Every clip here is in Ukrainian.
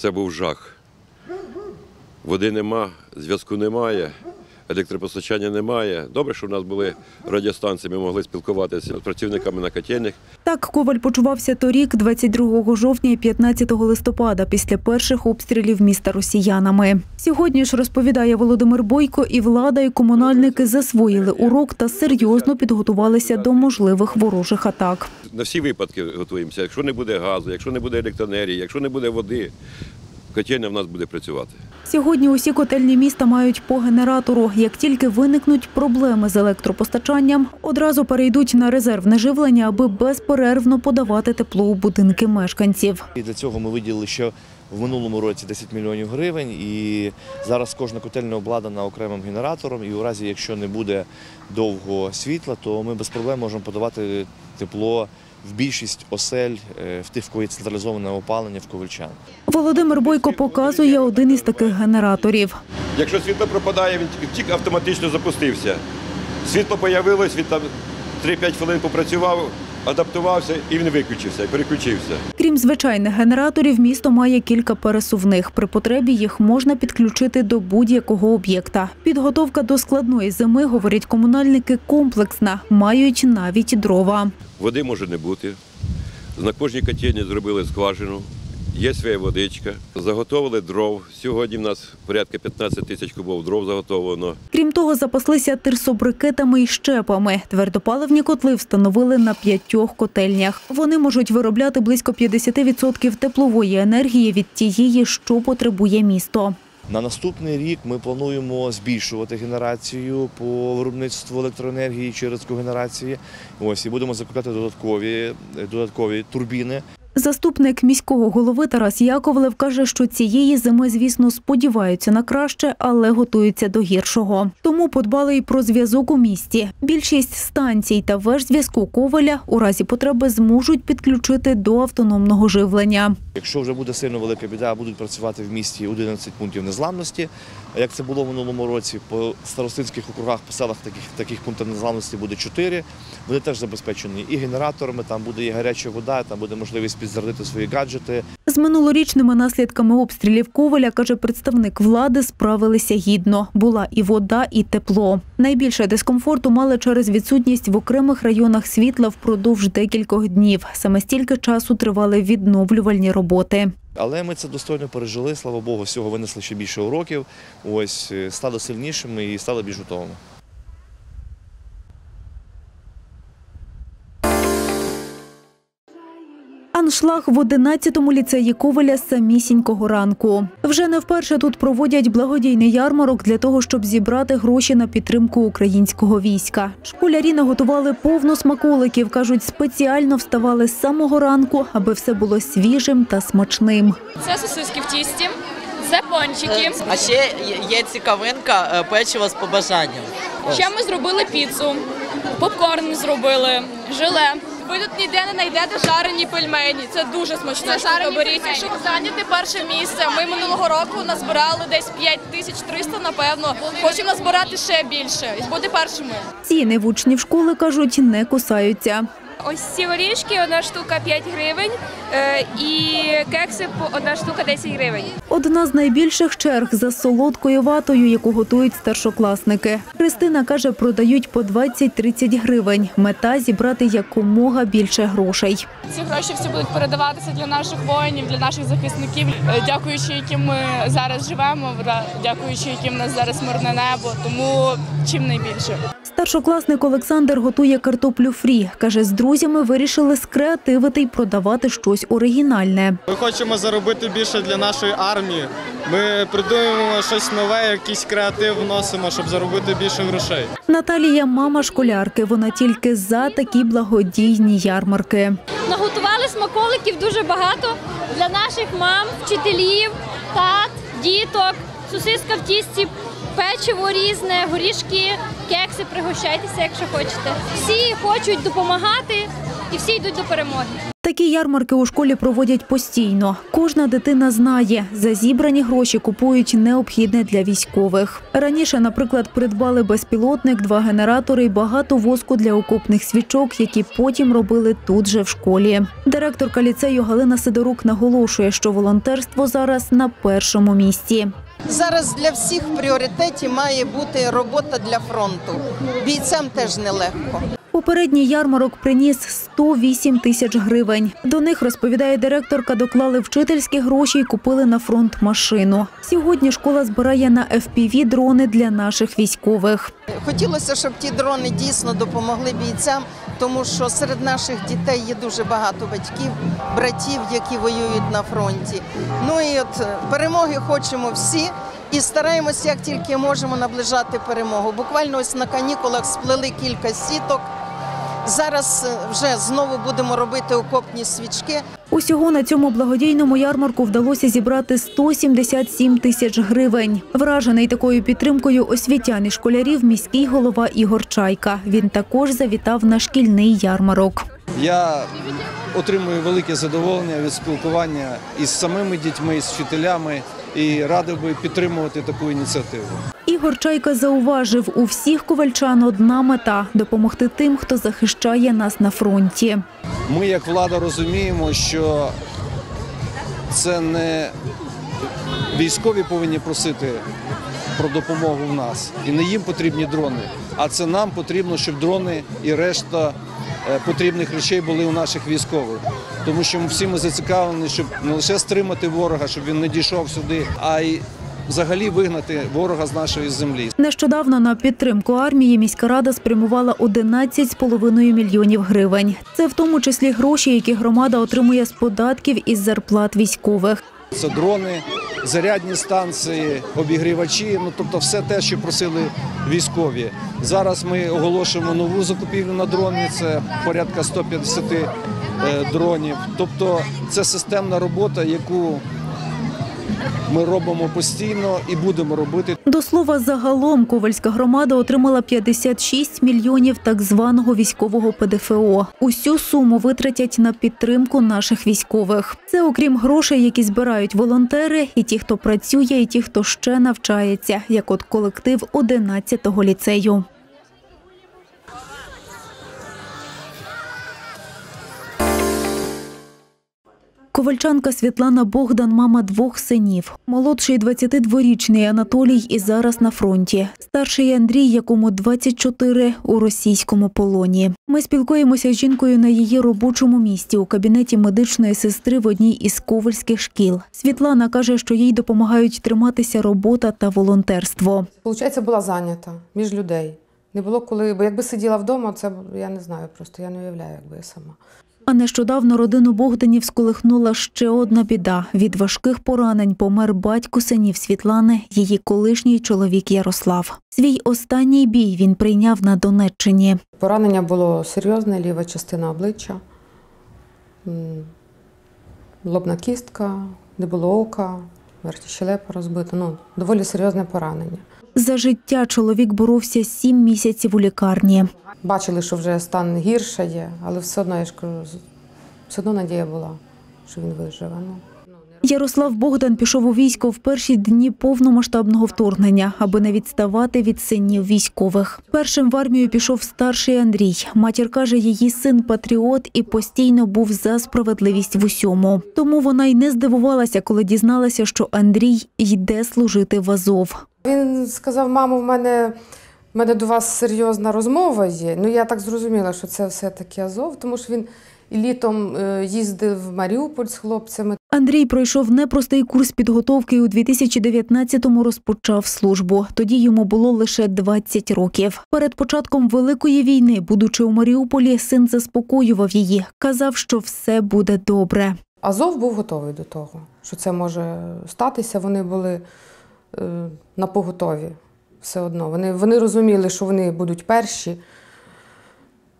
Це був жах. Води нема, зв'язку немає, електропостачання немає. Добре, що в нас були радіостанції, ми могли спілкуватися з працівниками на котельних. Так Коваль почувався торік, 22 жовтня і 15 листопада, після перших обстрілів міста росіянами. Сьогодні ж розповідає Володимир Бойко, і влада, і комунальники засвоїли урок та серйозно підготувалися до можливих ворожих атак. На всі випадки готуємося. Якщо не буде газу, якщо не буде електроенергії, якщо не буде води, котельня в нас буде працювати. Сьогодні усі котельні міста мають по генератору. Як тільки виникнуть проблеми з електропостачанням, одразу перейдуть на резервне живлення, аби безперервно подавати тепло у будинки мешканців. І для цього ми виділили ще в минулому році 10 мільйонів гривень. І зараз кожна котельня обладнана окремим генератором. І у разі, якщо не буде довго світла, то ми без проблем можемо подавати тепло в більшість осель, е, в тих, в кого є централізоване опалення в ковальчан. Володимир Бойко показує один із таких генераторів. Якщо світло пропадає, він тільки автоматично запустився. Світло з'явилось, він там 3-5 хвилин попрацював, адаптувався і він виключився, переключився. Крім звичайних генераторів, місто має кілька пересувних. При потребі їх можна підключити до будь-якого об'єкта. Підготовка до складної зими, говорять комунальники, комплексна, мають навіть дрова. Води може не бути. На кожній котельні зробили скважину. Є своя водичка, заготовили дров. Сьогодні в нас порядка 15 тисяч кубов дров заготовлено. Крім того, запаслися тирсобрикетами і щепами. Твердопаливні котли встановили на п'ятьох котельнях. Вони можуть виробляти близько 50% теплової енергії від тієї, що потребує місто. На наступний рік ми плануємо збільшувати генерацію по виробництву електроенергії через когенерації. Ось і будемо закупляти додаткові, додаткові турбіни. Заступник міського голови Тарас Яковлев каже, що цієї зими, звісно, сподіваються на краще, але готуються до гіршого. Тому подбали й про зв'язок у місті. Більшість станцій та веж зв'язку Коваля у разі потреби зможуть підключити до автономного живлення. Якщо вже буде сильно велика біда, будуть працювати в місті 11 пунктів незламності. Як це було в минулому році, по старостинських округах, по селах таких, таких пунктів незламності буде 4. Вони теж забезпечені і генераторами, там буде і гаряча вода, там буде можливість підзарядити свої гаджети. З минулорічними наслідками обстрілів Коваля, каже представник влади, справилися гідно. Була і вода, і тепло. Найбільше дискомфорту мали через відсутність в окремих районах світла впродовж декількох днів. Саме стільки часу тривали відновлювальні роботи. Але ми це достойно пережили, слава Богу, всього винесли ще більше уроків. Ось е, стали сильнішими і стали більш готовими. Аншлаг в 11-му ліцеї Коваля з самісінького ранку. Вже не вперше тут проводять благодійний ярмарок для того, щоб зібрати гроші на підтримку українського війська. Школярі наготували повно смаколиків. кажуть, спеціально вставали з самого ранку, аби все було свіжим та смачним. Це сосиски в тісті, це пончики. А ще є- цікавинка е, печиво з побажанням. Ще ми зробили піцу, попкорн зробили, желе. Ви тут ніде не знайдете жарені пельмені. Це дуже смачно. Це жарені Беріть. Щоб зайняти перше місце. Ми минулого року назбирали десь 5300, напевно. Хочемо назбирати ще більше. І бути першими. Ціни в учнів школи кажуть, не кусаються. Ось ці горішки, одна штука 5 гривень е, і кекси по- одна штука 10 гривень. Одна з найбільших черг за солодкою ватою, яку готують старшокласники. Христина каже, продають по 20-30 гривень. Мета зібрати якомога більше грошей. Ці гроші всі будуть передаватися для наших воїнів, для наших захисників, е, дякуючи яким ми зараз живемо, дякуючи яким в нас зараз мирне небо. Тому чим найбільше. Старшокласник Олександр готує картоплю фрі. Каже, з друзями вирішили скреативити й продавати щось оригінальне. Ми хочемо заробити більше для нашої армії. Ми придумуємо щось нове, якийсь креатив вносимо, щоб заробити більше грошей. Наталія мама школярки. Вона тільки за такі благодійні ярмарки. Наготували смаколиків дуже багато для наших мам, вчителів, тат, діток, сосиска в тісті, печиво різне, горішки, кекси. Пригощайтеся, якщо хочете. Всі хочуть допомагати і всі йдуть до перемоги. Такі ярмарки у школі проводять постійно. Кожна дитина знає, за зібрані гроші купують необхідне для військових. Раніше, наприклад, придбали безпілотник, два генератори і багато воску для окопних свічок, які потім робили тут же в школі. Директорка ліцею Галина Сидорук наголошує, що волонтерство зараз на першому місці. Зараз для всіх в пріоритеті має бути робота для фронту. Бійцям теж нелегко. Попередній ярмарок приніс 108 тисяч гривень. До них, розповідає директорка, доклали вчительські гроші і купили на фронт машину. Сьогодні школа збирає на FPV дрони для наших військових. Хотілося, щоб ті дрони дійсно допомогли бійцям, тому що серед наших дітей є дуже багато батьків, братів, які воюють на фронті. Ну і от е, перемоги хочемо всі. І стараємося, як тільки можемо, наближати перемогу. Буквально ось на канікулах сплели кілька сіток. Зараз е, вже знову будемо робити окопні свічки. Усього на цьому благодійному ярмарку вдалося зібрати 177 тисяч гривень. Вражений такою підтримкою освітян і школярів міський голова Ігор Чайка. Він також завітав на шкільний ярмарок. Я отримую велике задоволення від спілкування із самими дітьми, із вчителями і радив би підтримувати таку ініціативу. Ігор Чайка зауважив, у всіх ковальчан одна мета допомогти тим, хто захищає нас на фронті. Ми, як влада, розуміємо, що це не військові повинні просити про допомогу в нас, і не їм потрібні дрони, а це нам потрібно, щоб дрони і решта е, потрібних речей були у наших військових. Тому що всі ми зацікавлені, щоб не лише стримати ворога, щоб він не дійшов сюди, а й взагалі вигнати ворога з нашої землі. Нещодавно на підтримку армії міська рада спрямувала 11,5 мільйонів гривень. Це в тому числі гроші, які громада отримує з податків із зарплат військових. Це дрони, зарядні станції, обігрівачі, ну тобто все те, що просили військові. Зараз ми оголошуємо нову закупівлю на дрони. Це порядка 150 е, дронів. Тобто це системна робота, яку ми робимо постійно і будемо робити. До слова, загалом Ковальська громада отримала 56 мільйонів так званого військового ПДФО. Усю суму витратять на підтримку наших військових. Це окрім грошей, які збирають волонтери, і ті, хто працює, і ті, хто ще навчається, як от колектив 11-го ліцею. Ковальчанка Світлана Богдан, мама двох синів. Молодший 22-річний Анатолій і зараз на фронті. Старший Андрій, якому 24, у російському полоні. Ми спілкуємося з жінкою на її робочому місці у кабінеті медичної сестри в одній із ковальських шкіл. Світлана каже, що їй допомагають триматися робота та волонтерство. Получається, була зайнята між людей. Не було коли, бо якби сиділа вдома, це я не знаю, просто я не уявляю, якби я сама. А нещодавно родину Богданів сколихнула ще одна біда. Від важких поранень помер батько синів Світлани, її колишній чоловік Ярослав. Свій останній бій він прийняв на Донеччині. Поранення було серйозне, ліва частина обличчя, лобна кістка, не було ока, верхня щелепа розбита. Ну, доволі серйозне поранення. За життя чоловік боровся сім місяців у лікарні. Бачили, що вже стан гірше є, але все одно, я ж кажу, все одно надія була, що він виживе. Ну. Ярослав Богдан пішов у військо в перші дні повномасштабного вторгнення, аби не відставати від синів військових. Першим в армію пішов старший Андрій. Матір каже, її син патріот і постійно був за справедливість в усьому. Тому вона й не здивувалася, коли дізналася, що Андрій йде служити в Азов. Він сказав: мамо, в мене, в мене до вас серйозна розмова є. Ну, я так зрозуміла, що це все-таки Азов, тому що він літом е, їздив в Маріуполь з хлопцями. Андрій пройшов непростий курс підготовки і у 2019-му розпочав службу. Тоді йому було лише 20 років. Перед початком великої війни, будучи у Маріуполі, син заспокоював її, казав, що все буде добре. Азов був готовий до того, що це може статися. Вони були на поготові все одно. Вони, вони розуміли, що вони будуть перші.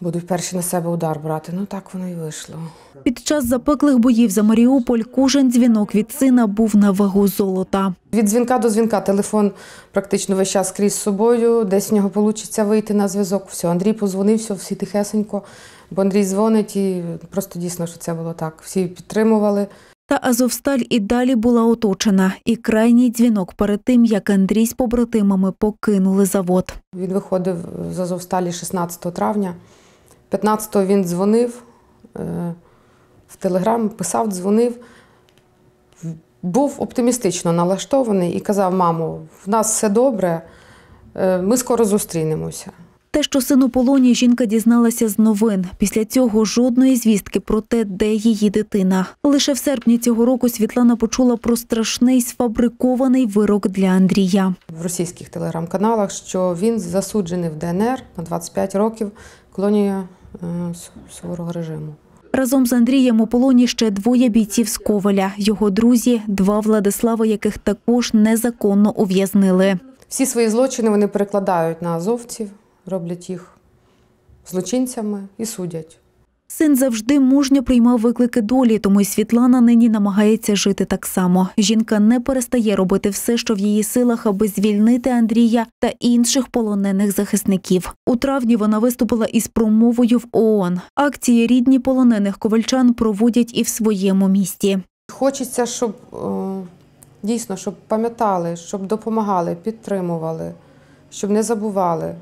будуть перші на себе удар брати. Ну так воно і вийшло. Під час запеклих боїв за Маріуполь кожен дзвінок від сина був на вагу золота. Від дзвінка до дзвінка телефон практично весь час скрізь з собою. Десь в нього вийде вийти на зв'язок. Все, Андрій позвонив, все, всі тихесенько. Бо Андрій дзвонить і просто дійсно, що це було так. Всі підтримували. Та Азовсталь і далі була оточена. І крайній дзвінок перед тим, як Андрій з побратимами покинули завод. Він виходив з Азовсталі 16 травня. 15-го він дзвонив е, в Телеграм, писав, дзвонив. Був оптимістично налаштований і казав: мамо, в нас все добре, е, ми скоро зустрінемося. Те, що син у полоні, жінка дізналася з новин. Після цього жодної звістки про те, де її дитина. Лише в серпні цього року Світлана почула про страшний сфабрикований вирок для Андрія. В російських телеграм-каналах, що він засуджений в ДНР на 25 років колонія е, суворого режиму. Разом з Андрієм у полоні ще двоє бійців з Коваля. Його друзі, два Владислава, яких також незаконно ув'язнили. Всі свої злочини вони перекладають на азовців, роблять їх злочинцями і судять. Син завжди мужньо приймав виклики долі, тому й Світлана нині намагається жити так само. Жінка не перестає робити все, що в її силах, аби звільнити Андрія та інших полонених захисників. У травні вона виступила із промовою в ООН. Акції рідні полонених ковальчан проводять і в своєму місті. Хочеться, щоб е, дійсно щоб пам'ятали, щоб допомагали, підтримували, щоб не забували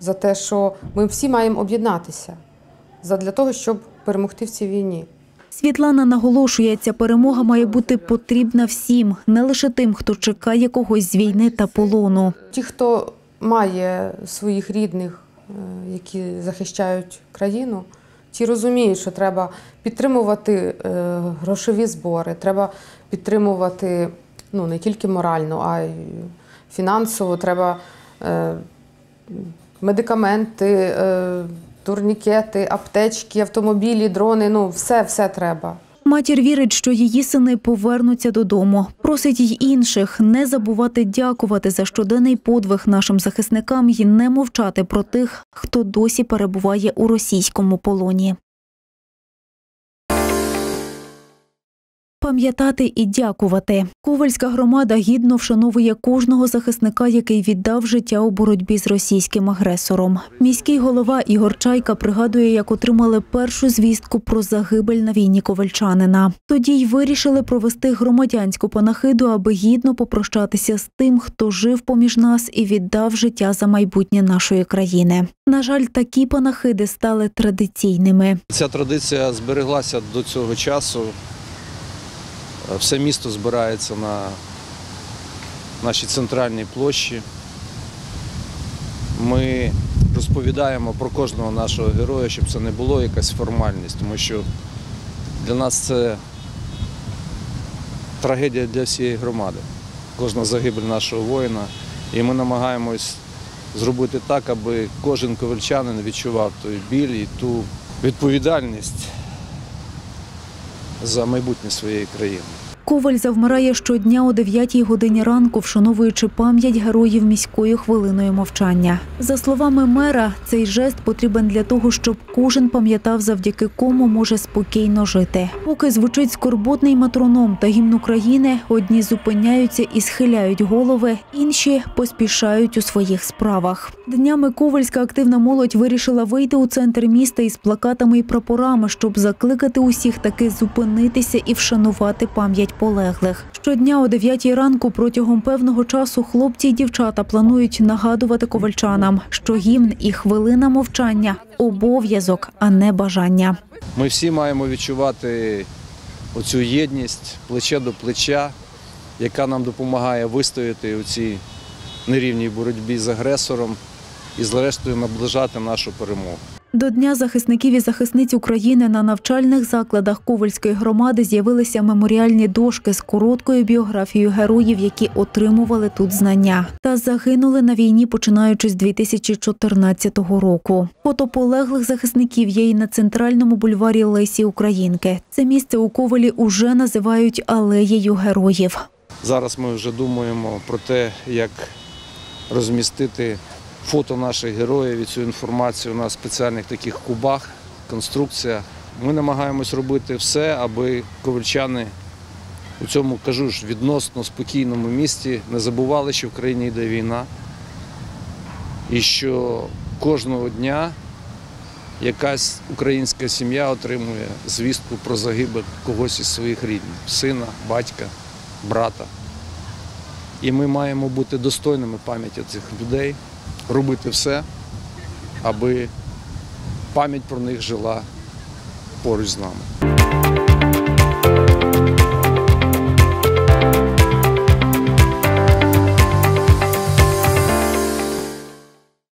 за те, що ми всі маємо об'єднатися для того, щоб перемогти в цій війні. Світлана наголошує, ця перемога має бути потрібна всім, не лише тим, хто чекає когось з війни та полону. Ті, хто має своїх рідних, е, які захищають країну, ті розуміють, що треба підтримувати е, грошові збори, треба підтримувати ну, не тільки морально, а й фінансово. Треба е, медикаменти, е, турнікети, аптечки, автомобілі, дрони. Ну, все, все треба. Матір вірить, що її сини повернуться додому. Просить й інших не забувати дякувати за щоденний подвиг нашим захисникам і не мовчати про тих, хто досі перебуває у російському полоні. Пам'ятати і дякувати. Ковальська громада гідно вшановує кожного захисника, який віддав життя у боротьбі з російським агресором. Міський голова Ігор Чайка пригадує, як отримали першу звістку про загибель на війні ковальчанина. Тоді й вирішили провести громадянську панахиду, аби гідно попрощатися з тим, хто жив поміж нас і віддав життя за майбутнє нашої країни. На жаль, такі панахиди стали традиційними. Ця традиція збереглася до цього часу. Все місто збирається на нашій центральній площі. Ми розповідаємо про кожного нашого героя, щоб це не було якась формальність, тому що для нас це трагедія для всієї громади. Кожна загибель нашого воїна. І ми намагаємось зробити так, аби кожен ковальчанин відчував той біль і ту відповідальність за майбутнє своєї країни. Коваль завмирає щодня о 9 годині ранку, вшановуючи пам'ять героїв міською хвилиною мовчання. За словами мера, цей жест потрібен для того, щоб кожен пам'ятав, завдяки кому може спокійно жити. Поки звучить скорботний матроном та гімн України, одні зупиняються і схиляють голови, інші поспішають у своїх справах. Днями ковальська активна молодь вирішила вийти у центр міста із плакатами і прапорами, щоб закликати усіх таки зупинитися і вшанувати пам'ять полеглих. Щодня о 9 ранку протягом певного часу хлопці й дівчата планують нагадувати ковальчанам, що гімн і хвилина мовчання обов'язок, а не бажання. Ми всі маємо відчувати оцю єдність плече до плеча, яка нам допомагає вистояти у цій нерівній боротьбі з агресором і, зрештою, наближати нашу перемогу. До Дня захисників і захисниць України на навчальних закладах Ковальської громади з'явилися меморіальні дошки з короткою біографією героїв, які отримували тут знання та загинули на війні, починаючи з 2014 року. Фото полеглих захисників є і на центральному бульварі Лесі Українки. Це місце у Ковалі уже називають алеєю героїв. Зараз ми вже думаємо про те, як розмістити фото наших героїв і цю інформацію на спеціальних таких кубах, конструкціях. Ми намагаємось робити все, аби ковальчани у цьому кажу ж відносно спокійному місті не забували, що в країні йде війна, і що кожного дня якась українська сім'я отримує звістку про загибель когось із своїх рідних сина, батька, брата. І ми маємо бути достойними пам'яті цих людей, робити все, аби пам'ять про них жила поруч з нами.